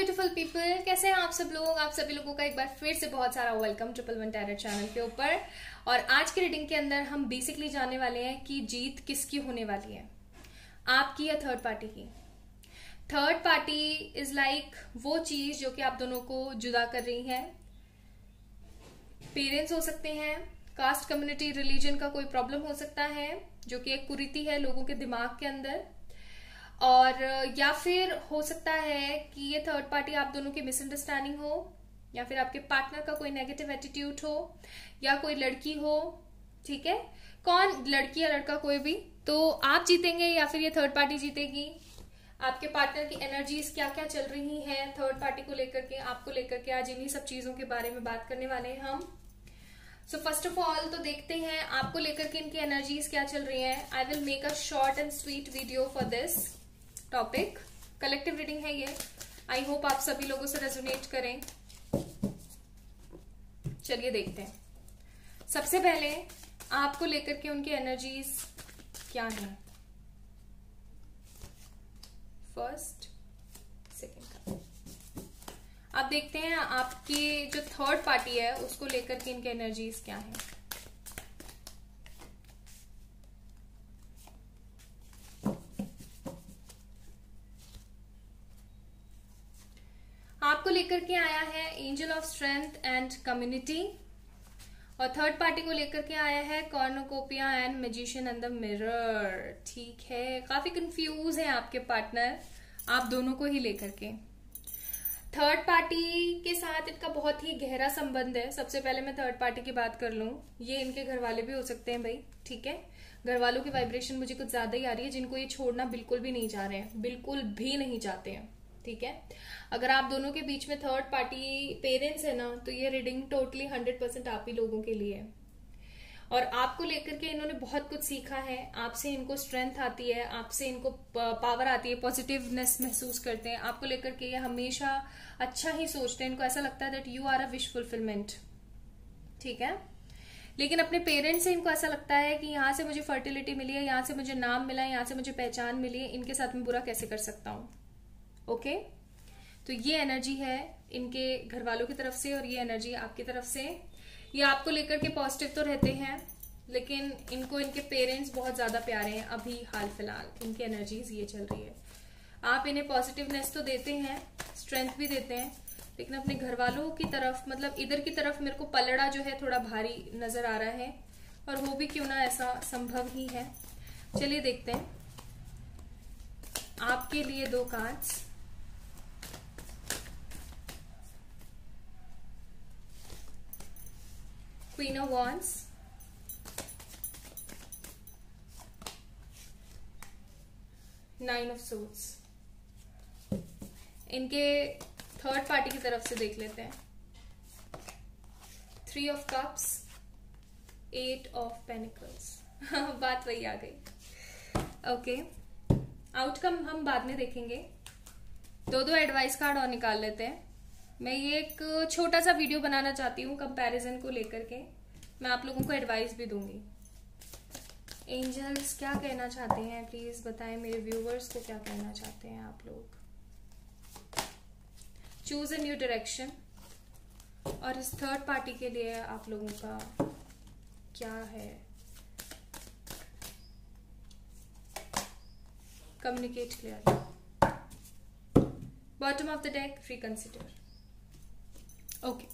Beautiful people कैसे हैं आप सब लोग? आप सभी लोगों का एक बार फिर से बहुत सारा welcome triple one terror channel के ऊपर। और आज की रीडिंग के अंदर हम बेसिकली जानने वाले हैं कि जीत किसकी होने वाली है? आपकी या थर्ड पार्टी की? थर्ड पार्टी इज़ लाइक वो चीज़ जो कि आप दोनों को जुदा कर रही है। पेरेंट्स हो सकते हैं कास्ट कम्युनिटी रिलीजन का कोई प्रॉब्लम हो सकता है, जो कि एक कुरीति है लोगों के दिमाग के अंदर। और या फिर हो सकता है कि ये थर्ड पार्टी आप दोनों की मिसअंडरस्टैंडिंग हो, या फिर आपके पार्टनर का कोई नेगेटिव एटीट्यूड हो, या कोई लड़की हो, ठीक है? कौन, लड़की या लड़का कोई भी तो आप जीतेंगे या फिर ये थर्ड पार्टी जीतेगी? आपके पार्टनर की एनर्जीज क्या क्या चल रही हैं थर्ड पार्टी को लेकर के, आपको लेकर के आज इन्हीं सब चीज़ों के बारे में बात करने वाले हैं हम। सो फ़र्स्ट ऑफ़ ऑल तो देखते हैं आपको लेकर के इनकी एनर्जीज क्या चल रही हैं। I will make a short and sweet video for this topic collective reading है ये. आई होप आप सभी लोगों से रेजोनेट करें. चलिए देखते हैं. सबसे पहले आपको लेकर के उनकी एनर्जीज क्या है? फ़र्स्ट सेकेंड आप देखते हैं आपकी जो थर्ड पार्टी है, उसको लेकर के इनके एनर्जीज क्या है आपको लेकर के आया है angel of strength and community और थर्ड पार्टी को लेकर के आया है cornucopia and magician and the mirror ठीक है, काफ़ी कंफ्यूज है आपके पार्टनर आप दोनों को ही लेकर के। थर्ड पार्टी के साथ इनका बहुत ही गहरा संबंध है। सबसे पहले मैं थर्ड पार्टी की बात कर लूँ। ये इनके घर वाले भी हो सकते हैं भाई। ठीक है? घर वालों की वाइब्रेशन मुझे कुछ ज़्यादा ही आ रही है, जिनको ये छोड़ना बिल्कुल भी नहीं चाह रहे हैं। बिल्कुल भी नहीं चाहते हैं। ठीक है? अगर आप दोनों के बीच में थर्ड पार्टी पेरेंट्स है ना तो ये रीडिंग टोटली हंड्रेड परसेंट आप ही लोगों के लिए है। और आपको लेकर के इन्होंने बहुत कुछ सीखा है, आपसे इनको स्ट्रेंथ आती है, आपसे इनको पावर आती है पॉजिटिवनेस महसूस करते हैं, आपको लेकर के ये हमेशा अच्छा ही सोचते हैं, इनको ऐसा लगता है that you are a wish fulfilment ठीक है? लेकिन अपने पेरेंट्स से इनको ऐसा लगता है कि यहाँ से मुझे फर्टिलिटी मिली है, यहाँ से मुझे नाम मिला है, यहाँ से मुझे पहचान मिली है, इनके साथ में बुरा कैसे कर सकता हूँ? ओके तो ये एनर्जी है इनके घर वालों की तरफ़ से और ये एनर्जी आपकी तरफ़ से। ये आपको लेकर के पॉजिटिव तो रहते हैं, लेकिन इनको इनके पेरेंट्स बहुत ज़्यादा प्यारे हैं अभी हाल फ़िलहाल। इनकी एनर्जीज ये चल रही है। आप इन्हें पॉजिटिवनेस तो देते हैं स्ट्रेंथ भी देते हैं, लेकिन अपने घर वालों की तरफ़ मतलब इधर की तरफ़ मेरे को पलड़ा जो है थोड़ा भारी नज़र आ रहा है, और वो भी क्यों ना ऐसा संभव ही है। चलिए देखते हैं। आपके लिए दो cards Queen of Wands. Nine of swords इनके थर्ड पार्टी की तरफ़ से देख लेते हैं। Three of cups eight of pentacles बात वही आ गई। ओके आउटकम हम बाद में देखेंगे। दो दो एडवाइस कार्ड और निकाल लेते हैं। मैं ये एक छोटा सा वीडियो बनाना चाहती हूँ कंपैरिजन को लेकर के। मैं आप लोगों को एडवाइस भी दूँगी। एंजल्स क्या कहना चाहते हैं? प्लीज़ बताएँ मेरे व्यूवर्स को क्या कहना चाहते हैं आप लोग। चूज़ अ न्यू डायरेक्शन और इस थर्ड पार्टी के लिए आप लोगों का क्या है? Communicate clear bottom of the deck reconsider okay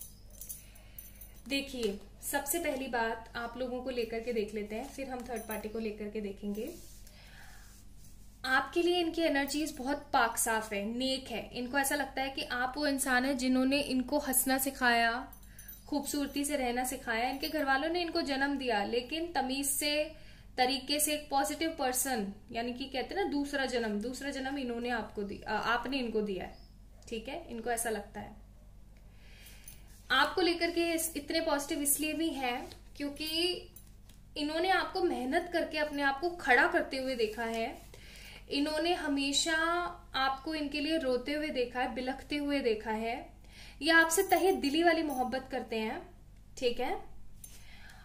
देखिए, सबसे पहली बात आप लोगों को लेकर के देख लेते हैं, फिर हम थर्ड पार्टी को लेकर के देखेंगे। आपके लिए इनकी एनर्जीज बहुत पाक साफ़ है, नेक है। इनको ऐसा लगता है कि आप वो इंसान है जिन्होंने इनको हंसना सिखाया, खूबसूरती से रहना सिखाया। इनके घर वालों ने इनको जन्म दिया, लेकिन तमीज से, तरीके से एक पॉजिटिव पर्सन यानी कि कहते हैं ना, दूसरा जन्म दूसरा जन्म इन्होंने आपको दिया आपने इनको दिया है। ठीक है? इनको ऐसा लगता है। आपको लेकर के इतने पॉजिटिव इसलिए भी है क्योंकि इन्होंने आपको मेहनत करके अपने आप को खड़ा करते हुए देखा है। इन्होंने हमेशा आपको इनके लिए रोते हुए देखा है, बिलखते हुए देखा है। या आपसे तहे दिली वाली मोहब्बत करते हैं, ठीक है?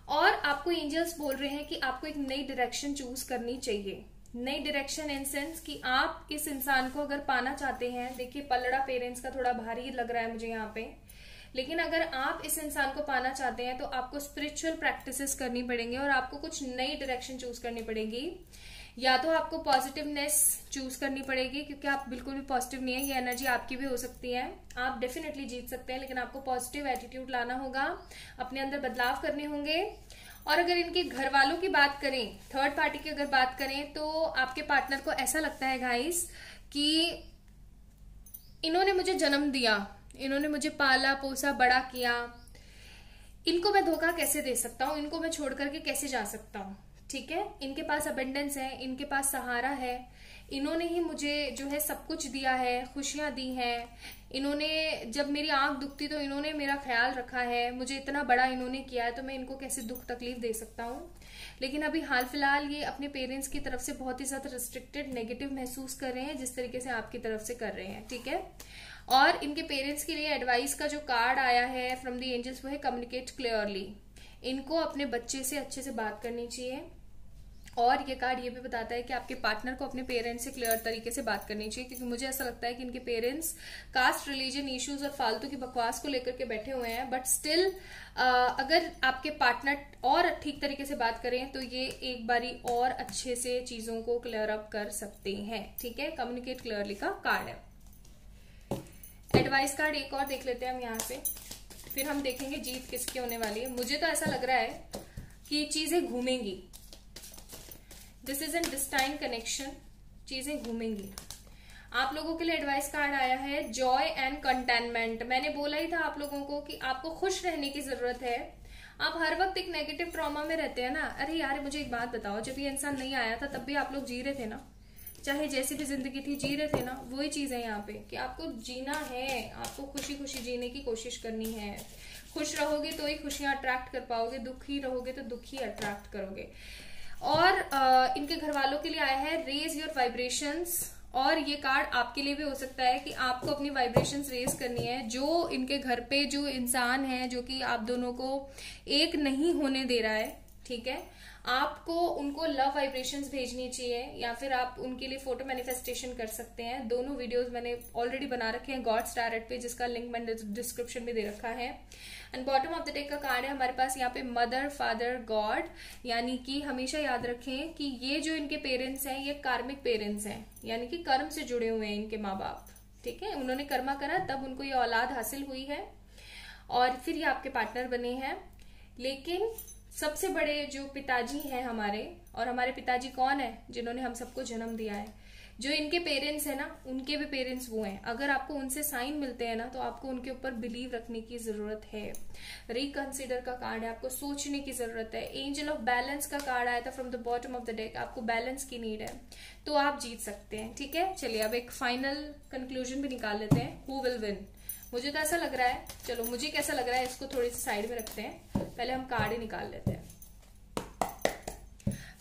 और आपको एंजल्स बोल रहे हैं कि आपको एक नई डायरेक्शन चूज़ करनी चाहिए। नई डायरेक्शन इन सेंस कि आप इस इंसान को अगर पाना चाहते हैं, देखिए पलड़ा पेरेंट्स का थोड़ा भारी लग रहा है मुझे यहाँ पे। लेकिन अगर आप इस इंसान को पाना चाहते हैं तो आपको स्पिरिचुअल प्रैक्टिसेस करनी पड़ेंगे और आपको कुछ नई डायरेक्शन चूज़ करनी पड़ेगी। या तो आपको पॉजिटिवनेस चूज़ करनी पड़ेगी, क्योंकि आप बिल्कुल भी पॉजिटिव नहीं है, ये एनर्जी आपकी भी हो सकती है। आप डेफिनेटली जीत सकते हैं, लेकिन आपको पॉजिटिव एटीट्यूड लाना होगा। अपने अंदर बदलाव करने होंगे। और अगर इनके घर वालों की बात करें थर्ड पार्टी की अगर बात करें तो आपके पार्टनर को ऐसा लगता है गाइस कि इन्होंने मुझे जन्म दिया। इन्होंने मुझे पाला, पोसा, बड़ा किया। इनको मैं धोखा कैसे दे सकता हूँ? इनको मैं छोड़ करके कैसे जा सकता हूँ? ठीक है? इनके पास अबेंडेंस है, इनके पास सहारा है। इन्होंने ही मुझे जो है सब कुछ दिया है, खुशियाँ दी हैं। इन्होंने, जब मेरी आँख दुखती तो इन्होंने मेरा ख्याल रखा है। मुझे इतना बड़ा इन्होंने किया है तो मैं इनको कैसे दुख तकलीफ़ दे सकता हूँ? लेकिन अभी हाल फ़िलहाल ये अपने पेरेंट्स की तरफ़ से बहुत ही ज़्यादा रिस्ट्रिक्टेड नेगेटिव महसूस कर रहे हैं, जिस तरीके से आपकी तरफ़ से कर रहे हैं। ठीक है? और इनके पेरेंट्स के लिए एडवाइस का जो कार्ड आया है फ्रॉम दी एंजल्स वो है कम्युनिकेट क्लियरली इनको अपने बच्चे से अच्छे से बात करनी चाहिए और ये कार्ड ये भी बताता है कि आपके पार्टनर को अपने पेरेंट्स से क्लियर तरीके से बात करनी चाहिए क्योंकि मुझे ऐसा लगता है कि इनके पेरेंट्स कास्ट रिलीजन इश्यूज़ और फालतू की बकवास को लेकर के बैठे हुए हैं बट स्टिल अगर आपके पार्टनर और ठीक तरीके से बात करें तो ये एक बारी और अच्छे से चीज़ों को क्लियर अप कर सकते हैं। ठीक है? कम्युनिकेट क्लियरली का कार्ड है। एडवाइस कार्ड एक और देख लेते हैं हम यहाँ से। फिर हम देखेंगे जीत किसकी होने वाली है। मुझे तो ऐसा लग रहा है कि चीज़ें घूमेंगी। This is an destined connection चीज़ें घूमेंगी। आप लोगों के लिए एडवाइस कार्ड आया है जॉय एंड कंटेनमेंट मैंने बोला ही था आप लोगों को कि आपको खुश रहने की ज़रूरत है। आप हर वक्त एक नेगेटिव ट्रॉमा में रहते हैं ना। अरे यार, मुझे एक बात बताओ, जब ये इंसान नहीं आया था, तब भी आप लोग जी रहे थे ना? चाहे जैसी भी ज़िंदगी थी जी रहे थे ना वही चीज़ है यहाँ पे कि आपको जीना है आपको खुशी खुशी जीने की कोशिश करनी है। खुश रहोगे तो ही खुशियाँ अट्रैक्ट कर पाओगे दुखी रहोगे तो दुखी अट्रैक्ट करोगे। और आ, इनके घर वालों के लिए आया है रेज योर वाइब्रेशंस और ये कार्ड आपके लिए भी हो सकता है कि आपको अपनी वाइब्रेशंस रेज करनी है जो इनके घर पे जो इंसान है जो कि आप दोनों को एक नहीं होने दे रहा है ठीक है? आपको उनको लव वाइब्रेशंस भेजनी चाहिए, या फिर आप उनके लिए फ़ोटो मैनिफेस्टेशन कर सकते हैं। दोनों वीडियोस मैंने ऑलरेडी बना रखे हैं गॉड स्टार पे, जिसका लिंक मैंने डिस्क्रिप्शन में दे रखा है। And bottom of the deck का कार्ड है, हमारे पास यहाँ पे मदर फादर गॉड यानी कि हमेशा याद रखें कि ये जो इनके पेरेंट्स हैं, ये कार्मिक पेरेंट्स हैं, यानी कि कर्म से जुड़े हुए हैं इनके माँ बाप ठीक है? उन्होंने कर्मा करा, तब उनको ये औलाद हासिल हुई है और फिर ये आपके पार्टनर बने हैं। लेकिन सबसे बड़े जो पिताजी हैं हमारे, और हमारे पिताजी कौन है जिन्होंने हम सबको जन्म दिया है? जो इनके पेरेंट्स है ना, उनके भी पेरेंट्स वो हैं। अगर आपको उनसे साइन मिलते हैं ना तो आपको उनके ऊपर बिलीव रखने की ज़रूरत है। रिकंसिडर का कार्ड है, आपको सोचने की ज़रूरत है। एंजल ऑफ़ बैलेंस का कार्ड आया था from the bottom of the deck आपको बैलेंस की नीड है। तो आप जीत सकते हैं, ठीक है? चलिए, अब एक फाइनल कंक्लूजन भी निकाल लेते हैं। हु विल विन मुझे तो ऐसा लग रहा है चलो मुझे कैसा लग रहा है इसको थोड़ी सी साइड में रखते हैं। पहले हम कार्ड ही निकाल लेते हैं।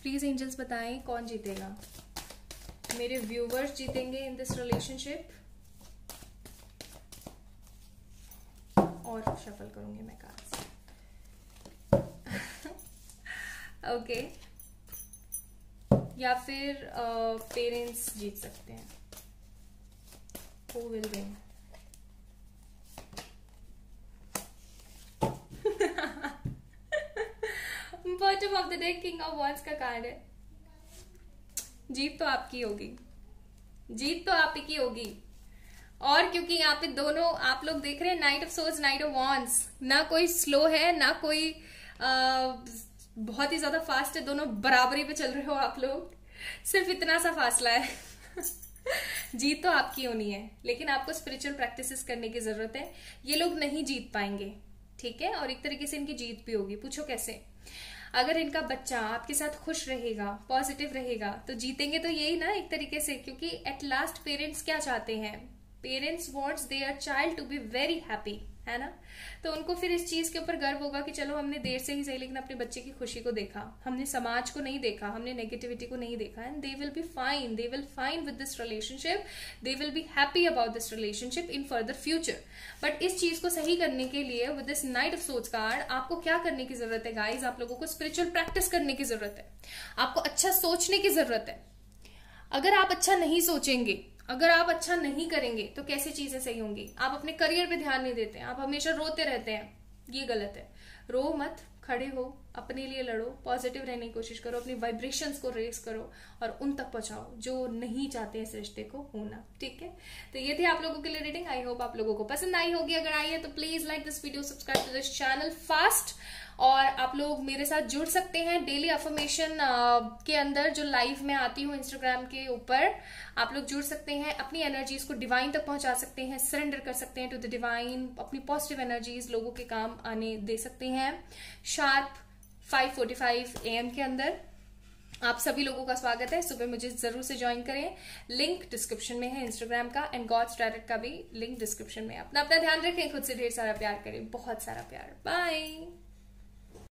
प्लीज़ एंजल्स बताएँ कौन जीतेगा? मेरे व्यूवर्स जीतेंगे इन दिस रिलेशनशिप और शफल करूँगी मैं कार्ड्स ओके या फिर पेरेंट्स uh, जीत सकते हैं। Who will win bottom of the deck king of wands का कार्ड है। जीत तो आपकी होगी। जीत तो आप ही की होगी। और क्योंकि यहाँ पे दोनों आप लोग देख रहे हैं नाइट ऑफ़ सोज नाइट ऑफ़ वॉन्स ना कोई स्लो है ना कोई आ, बहुत ही ज़्यादा फास्ट है दोनों बराबरी पे चल रहे हो आप लोग। सिर्फ़ इतना सा फासला है। जीत तो आपकी होनी है लेकिन आपको स्पिरिचुअल प्रैक्टिसेस करने की ज़रूरत है। ये लोग नहीं जीत पाएँगे ठीक है? और एक तरीके से इनकी जीत भी होगी। पूछो कैसे? अगर इनका बच्चा आपके साथ खुश रहेगा पॉजिटिव रहेगा तो जीतेंगे तो यही ना एक तरीके से, क्योंकि एट लास्ट पेरेंट्स क्या चाहते हैं? Parents wants their child to be very happy है ना? तो उनको फिर इस चीज़ के ऊपर गर्व होगा कि चलो हमने देर से ही सही, लेकिन अपने बच्चे की खुशी को देखा। हमने समाज को नहीं देखा, हमने नेगेटिविटी को नहीं देखा and they will be fine they will fine with this relationship they will be happy about this relationship in further future but इस चीज़ को सही करने के लिए विद दिस नाइट ऑफ़ सोच कार्ड आपको क्या करने की ज़रूरत है गाइज़ आप लोगों को स्पिरिचुअल प्रैक्टिस करने की ज़रूरत है। आपको अच्छा सोचने की ज़रूरत है। अगर आप अच्छा नहीं सोचेंगे अगर आप अच्छा नहीं करेंगे तो कैसे चीज़ें सही होंगी? आप अपने करियर पे ध्यान नहीं देते, आप हमेशा रोते रहते हैं। ये गलत है। रो मत, खड़े हो। अपने लिए लड़ो पॉजिटिव रहने की कोशिश करो, अपनी वाइब्रेशंस को रेस करो और उन तक पहुंचाओ जो नहीं चाहते इस रिश्ते को होना, ठीक है? तो ये थी आप लोगों के लिए रीडिंग आई होप आप लोगों को पसंद आई होगी। अगर आई है तो please like this video subscribe to this channel fast और आप लोग मेरे साथ जुड़ सकते हैं डेली अफर्मेशन के अंदर जो लाइव में आती हूँ इंस्टाग्राम के ऊपर। आप लोग जुड़ सकते हैं, अपनी एनर्जीज को डिवाइन तक पहुँचा सकते हैं सरेंडर कर सकते हैं टू द डिवाइन अपनी पॉजिटिव एनर्जीज लोगों के काम आने दे सकते हैं। शार्प 5:45 एम के अंदर। आप सभी लोगों का स्वागत है। सुबह मुझे ज़रूर से ज्वाइन करें। लिंक डिस्क्रिप्शन में है इंस्टाग्राम का एंड गॉड्स डायरेक्ट का भी लिंक डिस्क्रिप्शन में। अपना अपना ध्यान रखें। खुद से ढेर सारा प्यार करें। बहुत सारा प्यार। बाय